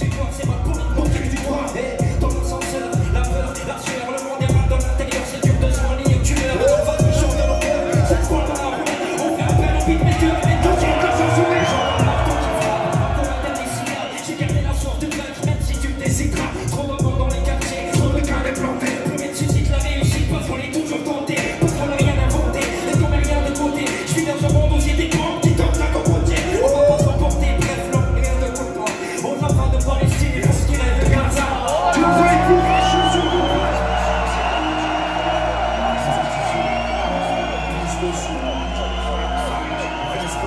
J'ai pensé ma peau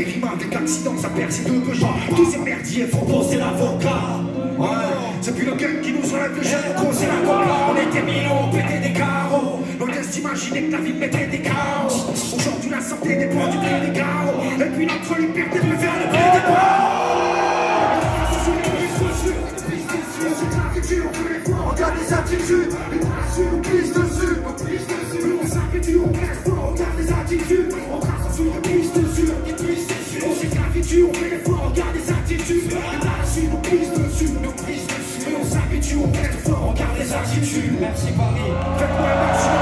Avec accident, ça perd, c'est deux gens. Tous ces merdiers font bosser l'avocat. C'est plus le gun qui nous enlève le jeu, on c'est la On était millions, on pétait des carreaux. On laisse imaginer que ta vie mettait des chaos. Aujourd'hui, la santé dépend du prix des carreaux. Et puis notre liberté faire le s'habitue, on fait l'effort, on garde des attitudes, et par la suite on glisse dessus, on glisse dessus, on s'habitue, on reste fort, on garde des attitudes. Merci Paris, faites-moi un.